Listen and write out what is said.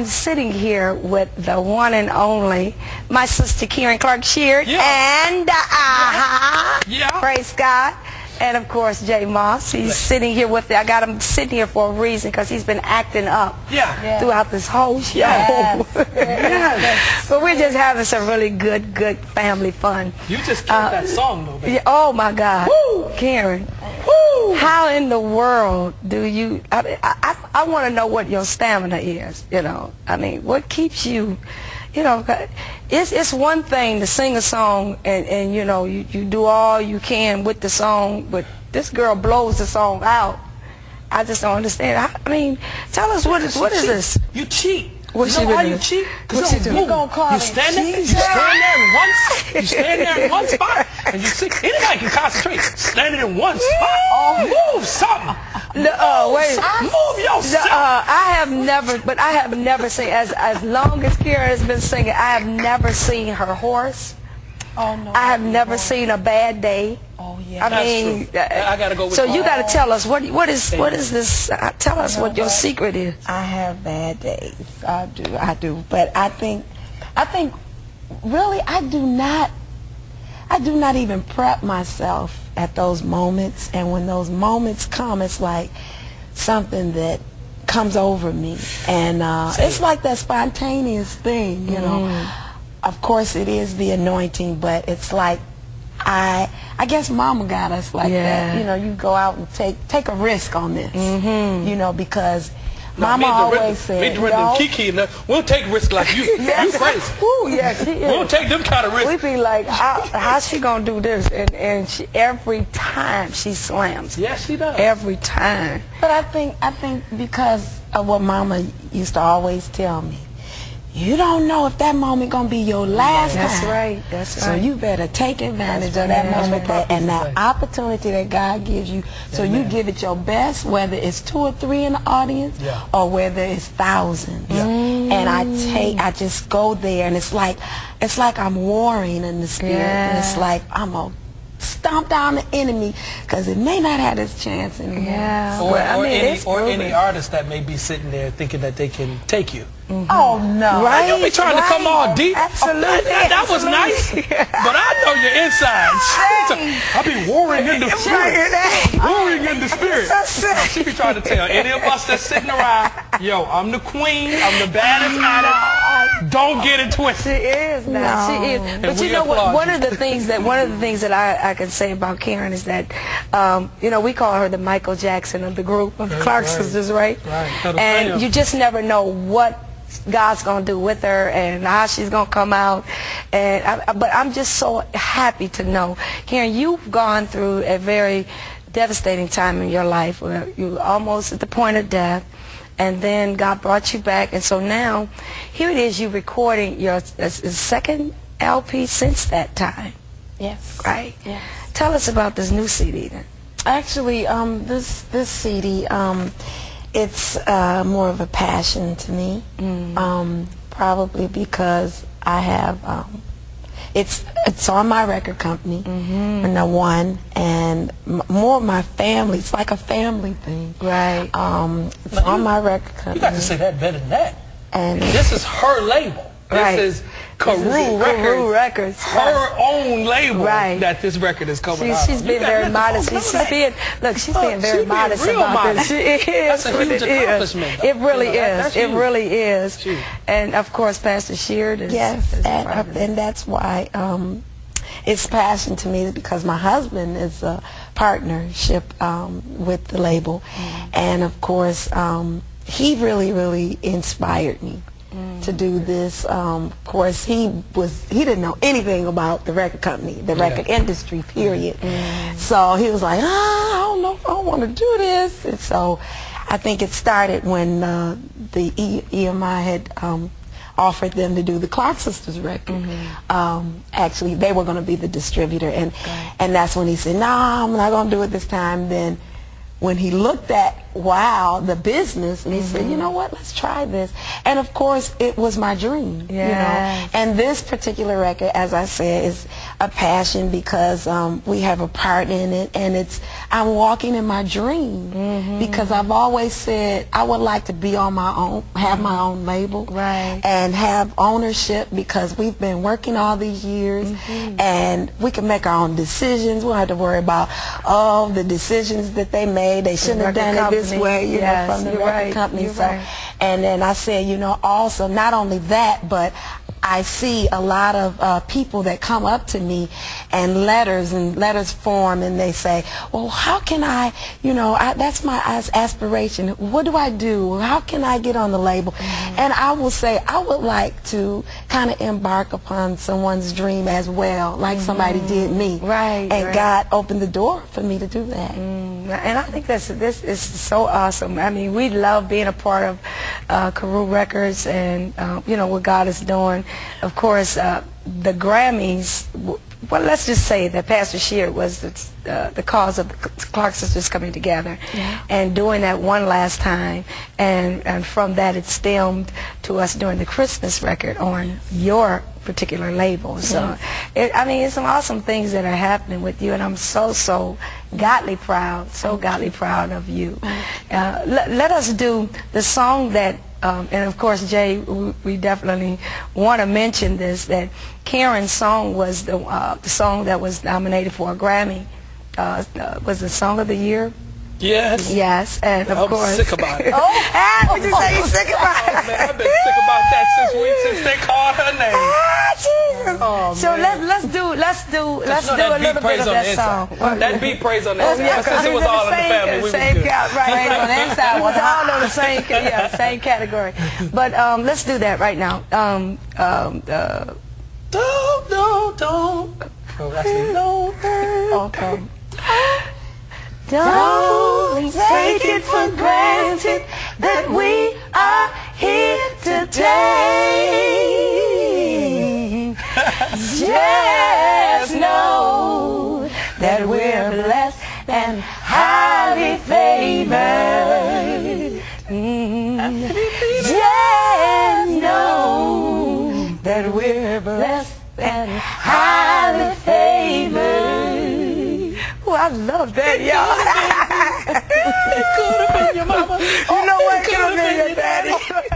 I'm sitting here with the one and only, my sister Karen Clark Sheard, Yeah. and uh, uh Yeah. praise God. And of course, J. Moss. He's sitting here with. The I got him sitting here for a reason because he's been acting up Yeah. throughout this whole show. Yes. but we're just having some really good, good family fun. You just killed that song, though, baby. Yeah, oh my God, Woo! Karen. Woo! How in the world do you? I I, I, I want to know what your stamina is. You know, I mean, what keeps you? You know, it's it's one thing to sing a song and and you know you you do all you can with the song, but this girl blows the song out. I just don't understand. I, I mean, tell us what is what is cheat. this? You cheat. What you she know why you cheat? What Because she you doing? don't You gonna call You it stand there, you stand there in one, you stand there in one spot, and you see, anybody can concentrate. Standing in one spot. Move something. No, uh, wait. Move yourself. uh, I have never, but I have never seen, as as long as Kira has been singing, I have never seen her hoarse. Oh no. I have never seen a bad day. Oh yeah. I That's mean, true. uh, I gotta go with So you got to tell us what what is what is this? Uh, tell us what your secret is. I have bad days. I do. I do. But I think, I think, really, I do not. I do not even prep myself at those moments, and when those moments come, it's like something that comes over me, and uh, it's like that spontaneous thing, you know. Of course, it is the anointing, but it's like I, I guess Mama got us like Yeah. that. You know, you go out and take take a risk on this, you know, because No, Mama me and Dorinda- always said, me and and Kiki, and, we'll take risks like you. You crazy. Ooh, yeah, she is. We don't take them kind of risks. We be like, how, how's she gonna do this? And and she, every time she slams, Yes, she does. every time. But I think I think because of what Mama used to always tell me, you don't know if that moment gonna be your last That's time. right. That's right. So you better take advantage of that That's moment and that opportunity that God gives you. So you give it your best, whether it's two or three in the audience, Yeah. or whether it's thousands. And I take, I just go there, and it's like, it's like I'm warring in the spirit, and it's like I'm a stomp down the enemy because it may not have this chance anymore. Yeah. Or, Well, I or mean, any, or any artist that may be sitting there thinking that they can take you. Mm-hmm. Oh no! Right. You be trying to come all deep. Absolutely, Oh, that, that was nice. But I know your insides. I be warring in the spirit. Warring in the spirit. She be trying to tell any of us that's sitting around, yo, I'm the queen, I'm the baddest at it. Don't get it twisted. She is now. She is. But you know what? One you. of the things that one of the things that I, I can say about Karen is that, um, you know, we call her the Michael Jackson of the group of the Clark right. sisters, right? Right. Got a And you just never know what God's gonna do with her and how she's gonna come out. And I, but I'm just so happy to know, Karen, you've gone through a very devastating time in your life where you were almost at the point of death and then God brought you back, and so now, here it is, you recording your uh, second LP since that time, Yes. right? Yes. Tell us about this new CD then. Actually, um, this this CD, um, it's uh, more of a passion to me. Um, probably because I have um, it's it's on my record company, and the one, and m- more of my family. It's like a family thing. Right. Um, it's Now, on you- my record company. You got to say that better than that. And This is her label. This Right. is Karew This is Records. Karew Records. Her own label Right. that this record is coming She, out she's on. being very modest. know She's that. being look. She's Oh, being very she modest real about modest. this. She is. That's a huge it is. accomplishment, though. It really You know, that- is. that's It huge. really is. Huge. And of course, Pastor Sheard is. Yes, is and, uh, and that's why um, it's passion to me because my husband is a partnership um, with the label, and of course um, he really, really inspired me to do this. Um, of course, he was he didn't know anything about the record company, the record industry, period. So he was like, ah, I don't know if I want to do this, and so I think it started when uh, the e- EMI had. Um, offered them to do the Clark Sisters record. Um, actually, they were going to be the distributor, and and that's when he said, "No, I'm not going to do it this time." Then, when he looked at wow the business and he said Mm-hmm. you know what let's try this and of course it was my dream you know and this particular record as i said is a passion because um, we have a part in it and it's i'm walking in my dream Mm-hmm. because i've always said i would like to be on my own have my own label Right. and have ownership because we've been working all these years Mm-hmm. and we can make our own decisions. We don't have to worry about all the decisions that they made. They shouldn't have done it this way, you Yes, know, from the record right. company. So, right. and then I said, you know, also not only that, but I see a lot of uh, people that come up to me and letters and letters form and they say, well, how can I, you know, I, that's my aspiration. What do I do? How can I get on the label? Mm-hmm. And I will say, I would like to kind of embark upon someone's dream as well, like somebody did me. Right, And right. God opened the door for me to do that. And I think that's this is so awesome. I mean, we love being a part of uh, Karew Records and uh, you know what God is doing. Of course, uh, the Grammys. Well, let's just say that Pastor Sheard was the, uh, the cause of the Clark sisters coming together and doing that one last time, and and from that it stemmed to us doing the Christmas record on your particular label. So, it, I mean, it's some awesome things that are happening with you, and I'm so so godly proud, so godly proud of you. Uh, let us do the song that, um, and of course, Jay, we, definitely want to mention this that Karen's song was the, uh, the song that was nominated for a Grammy. Uh, uh, was the song of the year? Yes. Yes, and of I'm course. sick about it. oh, ah, what you say? You sick about it? Oh, man, I've been sick about that since we since they called her name. Ah, Jesus. Oh, so man. let's let's do let's do let's do a little bit of that song. That beat praise on the Oh, inside. yeah, since it was all in the same- family, we was same good. right. On the inside was all on the same, yeah, same category. But um, let's do that right now. Um, um, uh, Don't, don't, don't. Oh, actually, no. okay. Don't take it for granted that we are here today. Just know that we're blessed and highly favored. Just know that we're blessed and highly favored. I love that, y'all. it could have been your mama. You know what? It could have been your daddy.